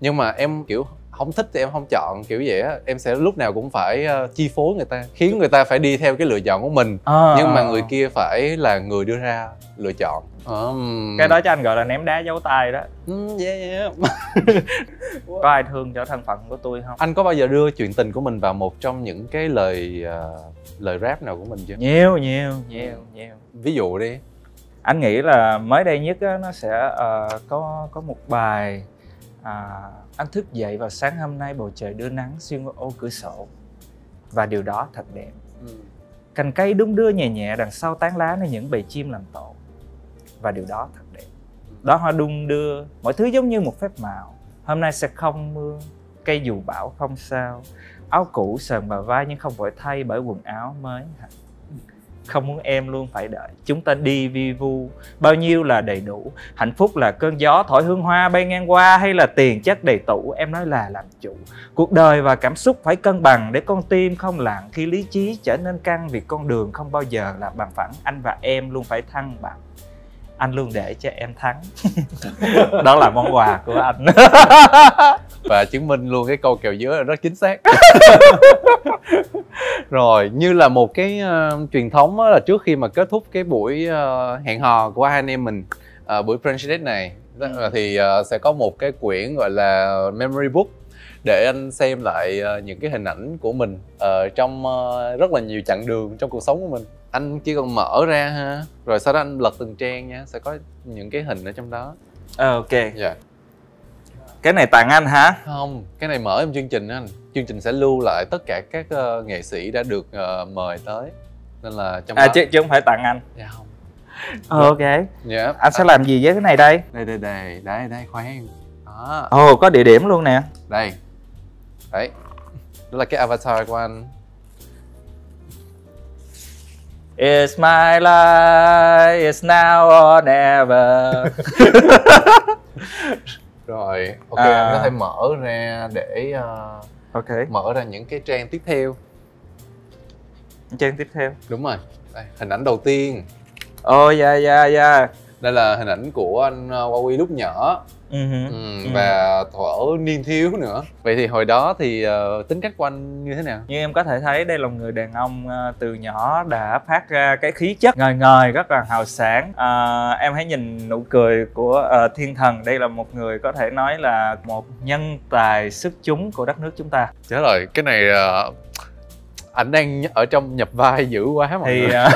Nhưng mà em kiểu không thích thì em không chọn kiểu vậy á. Em sẽ lúc nào cũng phải ờ, chi phối người ta Khiến người ta phải đi theo cái lựa chọn của mình. À, Nhưng mà người kia phải là người đưa ra lựa chọn Ừm. cái đó cho anh gọi là ném đá giấu tay đó. Ừm, yeah, yeah. có ai thương cho thân phận của tôi không? Anh có bao giờ đưa chuyện tình của mình vào một trong những cái lời ờ, lời rap nào của mình chưa? nhiều nhiều. Nhiều nhiều. Ví dụ đi. Anh nghĩ là mới đây nhất á, nó sẽ ờ, có có một bài à, anh thức dậy vào sáng hôm nay bầu trời đưa nắng xuyên qua ô cửa sổ. Và điều đó thật đẹp. Cành cây đung đưa nhẹ nhẹ đằng sau tán lá nơi những bầy chim làm tổ và điều đó thật đẹp. Đó hoa đung đưa, mọi thứ giống như một phép màu. Hôm nay sẽ không mưa, cây dù bão không sao. Áo cũ sờn vào vai nhưng không vội thay bởi quần áo mới. Không muốn em luôn phải đợi. Chúng ta đi vi vu. Bao nhiêu là đầy đủ. Hạnh phúc là cơn gió thổi hương hoa bay ngang qua hay là tiền chất đầy tủ? Em nói là làm chủ. Cuộc đời và cảm xúc phải cân bằng để con tim không lặng khi lý trí trở nên căng vì con đường không bao giờ là bằng phẳng. Anh và em luôn phải thăng bằng anh luôn để cho em thắng. Đó là món quà của anh. Và chứng minh luôn cái câu kèo là rất chính xác. Rồi như là một cái ờ, truyền thống á, là trước khi mà kết thúc cái buổi ờ, hẹn hò của hai anh em mình ờ, buổi French date này đó là thì ờ, sẽ có một cái quyển gọi là memory book để anh xem lại ờ, những cái hình ảnh của mình ờ, trong ờ, rất là nhiều chặng đường trong cuộc sống của mình anh chỉ cần mở ra ha rồi sau đó anh lật từng trang nha sẽ có những cái hình ở trong đó. Ờ, ok. Dạ. Cái này tặng anh hả? Không cái này mở trong chương trình anh. Chương trình sẽ lưu lại tất cả các ờ, nghệ sĩ đã được ờ, mời tới. Nên là trong à đó chứ, chứ không phải tặng anh. Dạ không. Ờ, ok. Dạ. Anh sẽ làm gì với cái này đây? Đây đây đây đây đây khoan. Đó. Ồ có địa điểm luôn nè. Đây. Đấy. Đó là cái avatar của anh It's my life, it's now or never. rồi ok À. anh có thể mở ra để ờ, ok. mở ra những cái trang tiếp theo Trang tiếp theo. đúng rồi đây hình ảnh đầu tiên Oh yeah yeah yeah. đây là hình ảnh của anh ờ, Huawei lúc nhỏ Ừ. Ừ, Ừ. và thuở niên thiếu nữa vậy thì hồi đó thì ờ, tính cách của anh như thế nào Như em có thể thấy đây là một người đàn ông ờ, từ nhỏ đã phát ra cái khí chất ngời ngời rất là hào sảng. À, em hãy nhìn nụ cười của ờ, thiên thần. Đây là một người có thể nói là một nhân tài xuất chúng của đất nước chúng ta. chết rồi cái này ờ, anh đang ở trong nhập vai dữ quá mọi thì người. ờ,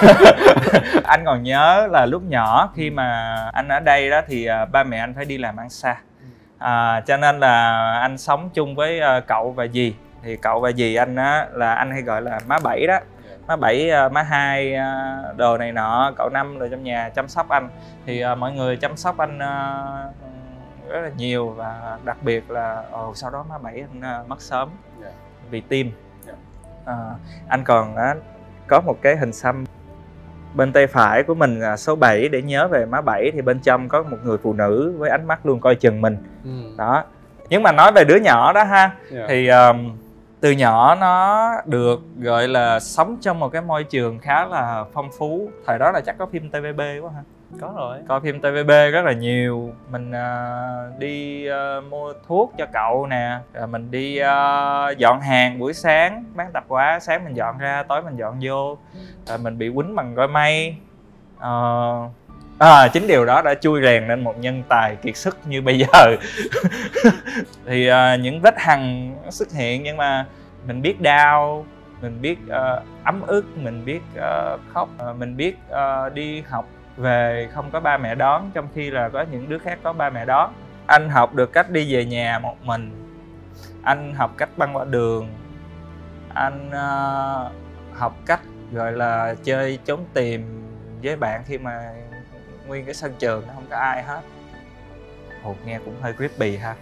anh còn nhớ là lúc nhỏ khi mà anh ở đây đó thì ờ, ba mẹ anh phải đi làm ăn xa. À, cho nên là anh sống chung với ờ, cậu và dì. Thì cậu và dì anh á là anh hay gọi là má bảy đó. Má bảy má hai đồ này nọ cậu năm rồi trong nhà chăm sóc anh. Thì mọi người chăm sóc anh rất là nhiều và đặc biệt là oh, sau đó má bảy anh mất sớm yeah. vì tim uh, anh còn uh, có một cái hình xăm bên tay phải của mình là số 7 để nhớ về má bảy thì bên trong có một người phụ nữ với ánh mắt luôn coi chừng mình ừ. đó nhưng mà nói về đứa nhỏ đó ha yeah. thì um, từ nhỏ nó được gọi là sống trong một cái môi trường khá là phong phú thời đó là chắc có phim tvb quá ha có rồi. Coi phim tvb rất là nhiều. Mình uh, đi uh, mua thuốc cho cậu nè. Rồi mình đi uh, dọn hàng buổi sáng. Bán tạp hóa sáng mình dọn ra tối mình dọn vô. Rồi mình bị quýnh bằng gói mây uh, ờ, à, chính điều đó đã chui rèn nên một nhân tài kiệt sức như bây giờ. Thì uh, những vết hằn xuất hiện nhưng mà mình biết đau mình biết uh, ấm ức mình biết uh, khóc. Uh, mình biết uh, đi học về không có ba mẹ đón trong khi là có những đứa khác có ba mẹ đón anh học được cách đi về nhà một mình. Anh học cách băng qua đường. Anh uh, học cách gọi là chơi trốn tìm với bạn khi mà nguyên cái sân trường nó không có ai hết. Ồ, nghe cũng hơi creepy ha.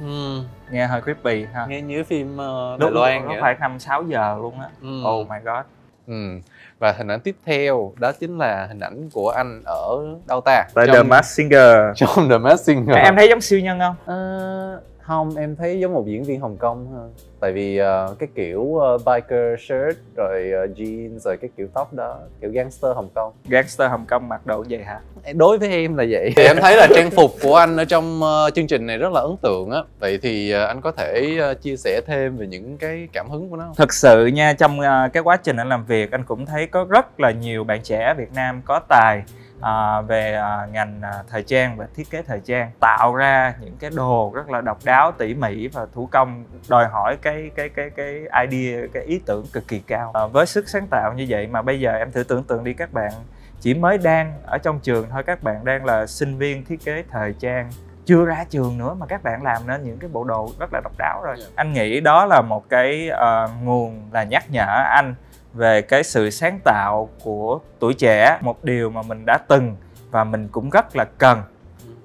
Ừ. nghe hơi creepy ha. Nghe như phim uh, Đài Loan nó phải năm sáu giờ luôn á. Ừ. oh my god. Ừ. và hình ảnh tiếp theo đó chính là hình ảnh của anh ở đâu ta tại trong... The Masked Singer. Trong The Masked Singer. Em thấy giống siêu nhân không? Uh, không em thấy giống một diễn viên hồng kông hơn tại vì uh, cái kiểu uh, biker shirt rồi uh, jeans rồi cái kiểu tóc đó kiểu gangster hồng kông. Gangster hồng kông mặc đồ vậy hả? Đối với em là vậy. Thì em thấy là trang phục của anh ở trong uh, chương trình này rất là ấn tượng á. Vậy thì uh, anh có thể uh, chia sẻ thêm về những cái cảm hứng của nó không? thực sự nha trong uh, cái quá trình anh làm việc anh cũng thấy có rất là nhiều bạn trẻ Việt Nam có tài à, về à, ngành à, thời trang và thiết kế thời trang tạo ra những cái đồ rất là độc đáo tỉ mỉ và thủ công đòi hỏi cái cái cái cái idea cái ý tưởng cực kỳ cao. À, với sức sáng tạo như vậy mà bây giờ em thử tưởng tượng đi các bạn chỉ mới đang ở trong trường thôi các bạn đang là sinh viên thiết kế thời trang chưa ra trường nữa mà các bạn làm nên những cái bộ đồ rất là độc đáo rồi. Yeah. anh nghĩ đó là một cái uh, nguồn là nhắc nhở anh về cái sự sáng tạo của tuổi trẻ một điều mà mình đã từng và mình cũng rất là cần.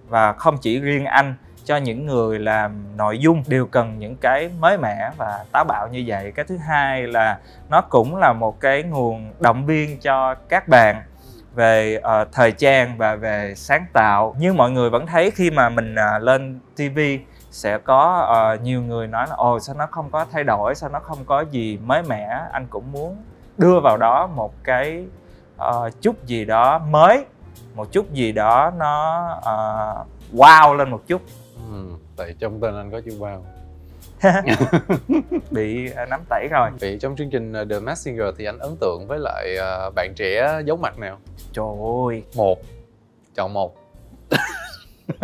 Và không chỉ riêng anh cho những người làm nội dung đều cần những cái mới mẻ và táo bạo như vậy. Cái thứ hai là nó cũng là một cái nguồn động viên cho các bạn về uh, thời trang và về sáng tạo. Như mọi người vẫn thấy khi mà mình uh, lên tv sẽ có uh, nhiều người nói là ồ sao nó không có thay đổi sao nó không có gì mới mẻ? Anh cũng muốn đưa vào đó một cái uh, chút gì đó mới một chút gì đó nó uh, wow lên một chút ừ, tại trong tên anh có chữ wow. Bị uh, nắm tẩy rồi. Vì trong chương trình The Masked Singer thì anh ấn tượng với lại uh, bạn trẻ giấu mặt nào? Trời ơi. Một. Chọn một.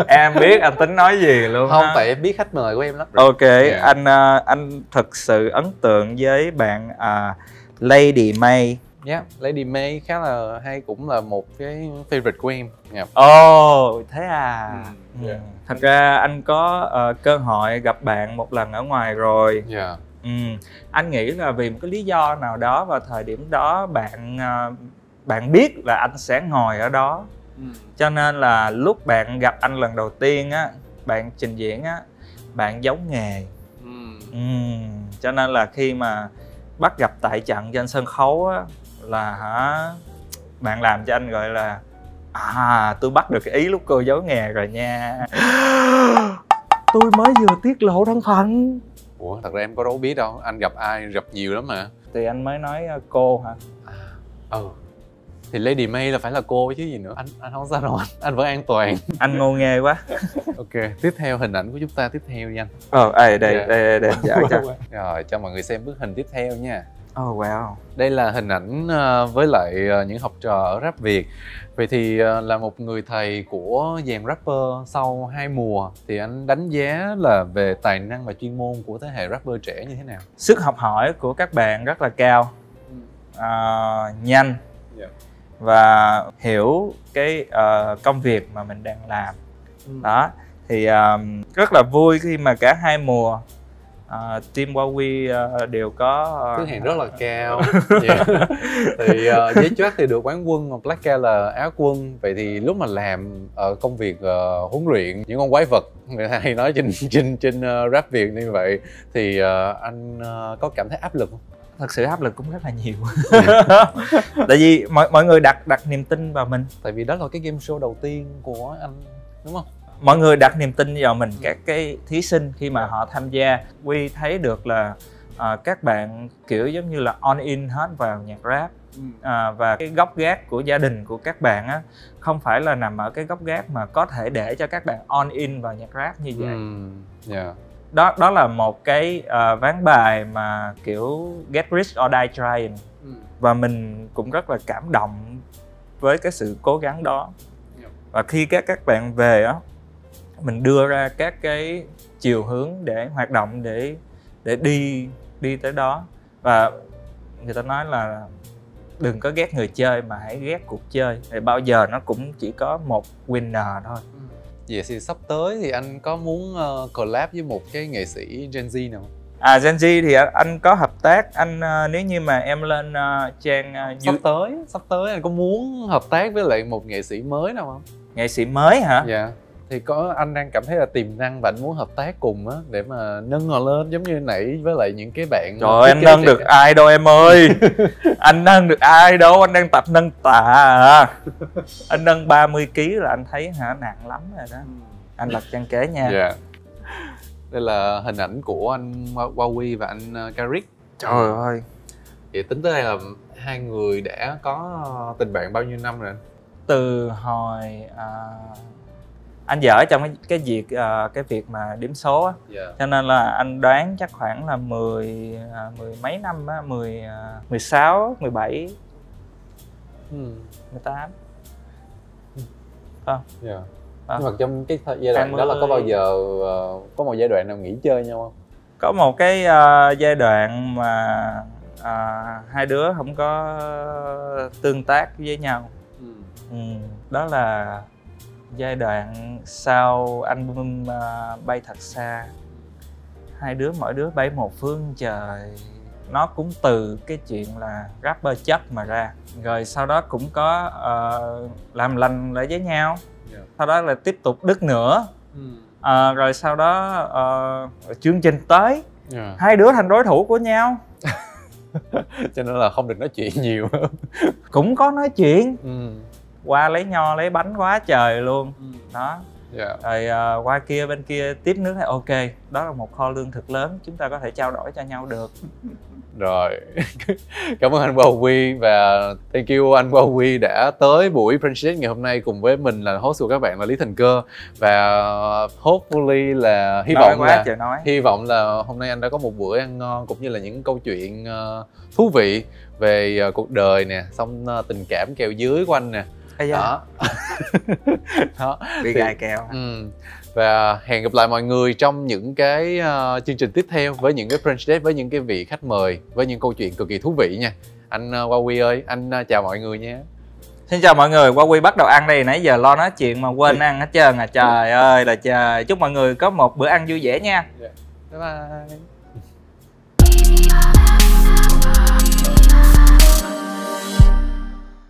Em biết anh tính nói gì luôn không ha? tại em biết khách mời của em lắm. Ok yeah. anh uh, anh thật sự ấn tượng với bạn uh, Lady May Yeah, Lady May khá là hay cũng là một cái favorite của em. Yeah. Oh, thế à. Yeah. Thật ra anh có uh, cơ hội gặp bạn một lần ở ngoài rồi. Yeah. Ừ. Anh nghĩ là vì một cái lý do nào đó vào thời điểm đó bạn uh, bạn biết là anh sẽ ngồi ở đó. Ừ. Cho nên là lúc bạn gặp anh lần đầu tiên á, bạn trình diễn á, bạn giống nghề. Ừ. Ừ. Cho nên là khi mà bắt gặp tại trận trên sân khấu á là hả bạn làm cho anh gọi là à tôi bắt được cái ý lúc cô giấu nghề rồi nha. Tôi mới vừa tiết lộ thân phận ủa thật ra em có đâu biết đâu anh gặp ai gặp nhiều lắm mà. Thì anh mới nói ờ, cô hả? À, ừ thì Lady May là phải là cô chứ gì nữa. Anh anh không sao đâu anh anh vẫn an toàn. Anh ngô nghê quá. Ok tiếp theo hình ảnh của chúng ta tiếp theo nha. Ờ đây đây yeah. đây đây dạ, cho rồi cho mọi người xem bức hình tiếp theo nha Oh wow. Đây là hình ảnh ờ, với lại ờ, những học trò ở rap Việt. Vậy thì ờ, là một người thầy của dàn rapper sau hai mùa thì anh đánh giá là về tài năng và chuyên môn của thế hệ rapper trẻ như thế nào? Sức học hỏi của các bạn rất là cao, uh, nhanh yeah. và hiểu cái uh, công việc mà mình đang làm. Ừ. Đó thì um, rất là vui khi mà cả hai mùa uh, team Huawei uh, đều có uh, thứ hạng rất là cao. Yeah. thì uh, giấy chót thì được quán quân Black là áo quân. Vậy thì lúc mà làm ở công việc uh, huấn luyện những con quái vật người ta hay nói trên trên trên uh, rap việt như vậy thì uh, anh uh, có cảm thấy áp lực không? Thật sự áp lực cũng rất là nhiều. Tại vì mọi mọi người đặt đặt niềm tin vào mình. Tại vì đó là cái game show đầu tiên của anh đúng không mọi người đặt niềm tin vào mình các cái thí sinh khi mà họ tham gia quy thấy được là à, các bạn kiểu giống như là on in hết vào nhạc rap ừ. à, và cái góc gác của gia đình của các bạn á không phải là nằm ở cái góc gác mà có thể để cho các bạn on in vào nhạc rap như vậy ừ. yeah đó đó là một cái uh, ván bài mà kiểu get rich or die trying ừ. và mình cũng rất là cảm động với cái sự cố gắng đó và khi các các bạn về á mình đưa ra các cái chiều hướng để hoạt động để để đi đi tới đó và người ta nói là đừng có ghét người chơi mà hãy ghét cuộc chơi thì bao giờ nó cũng chỉ có một winner thôi ừ. Vậy thì sắp tới thì anh có muốn uh, collab với một cái nghệ sĩ Gen Z nào À Gen Z thì anh có hợp tác anh uh, nếu như mà em lên uh, trang uh, sắp tới sắp tới anh có muốn hợp tác với lại một nghệ sĩ mới nào không? Nghệ sĩ mới hả? Dạ. Yeah thì có anh đang cảm thấy là tiềm năng và anh muốn hợp tác cùng á để mà nâng họ lên giống như nãy với lại những cái bạn trời ơi anh nâng được cả. ai đâu em ơi anh nâng được ai đâu anh đang tập nâng tạ à anh nâng 30 kg là anh thấy hả nặng lắm rồi đó anh lật chân kế nha yeah. Dạ. đây là hình ảnh của anh Huawei và anh ờ, Karik trời ơi vậy tính tới đây là hai người đã có tình bạn bao nhiêu năm rồi từ hồi uh, anh dở trong cái, cái việc uh, cái việc mà điểm số á yeah. Dạ. cho nên là anh đoán chắc khoảng là mười uh, mười mấy năm á mười uh, mười sáu mười bảy ừ. mười tám không yeah. À. nhưng mà trong cái giai đoạn 20... đó là có bao giờ uh, có một giai đoạn nào nghỉ chơi nhau không có một cái uh, giai đoạn mà uh, hai đứa không có tương tác với nhau ừ. Ừ, đó là giai đoạn sau album uh, bay thật xa. Hai đứa mỗi đứa bay một phương trời. Nó cũng từ cái chuyện là rapper chất mà ra. Rồi sau đó cũng có uh, làm lành lại với nhau. Yeah. sau đó là tiếp tục đứt nữa mm. uh, rồi sau đó uh, chương trình tới. Yeah. hai đứa thành đối thủ của nhau. Cho nên là không được nói chuyện nhiều. Cũng có nói chuyện. Mm qua lấy nho lấy bánh quá trời luôn ừ. đó yeah. Dạ. rồi uh, qua kia bên kia tiếp nước thì ok đó là một kho lương thực lớn chúng ta có thể trao đổi cho nhau được rồi cảm ơn anh Bowie và thank you anh Bowie đã tới buổi Friendship ngày hôm nay cùng với mình là host của các bạn là Lý Thành Cơ và hopefully là hy vọng quá, là nói. hy vọng là hôm nay anh đã có một bữa ăn ngon cũng như là những câu chuyện uh, thú vị về uh, cuộc đời nè xong uh, tình cảm kèo dưới của anh nè đó. Đó. Bị gài kèo. ừ. và hẹn gặp lại mọi người trong những cái uh, chương trình tiếp theo với những cái French Date với những cái vị khách mời với những câu chuyện cực kỳ thú vị nha. Anh uh, Huawei ơi anh uh, chào mọi người nha Xin chào mọi người, Huawei bắt đầu ăn đây nãy giờ lo nói chuyện mà quên ăn hết trơn à. Trời ơi là trời. Chúc mọi người có một bữa ăn vui vẻ nha. Yeah. Bye bye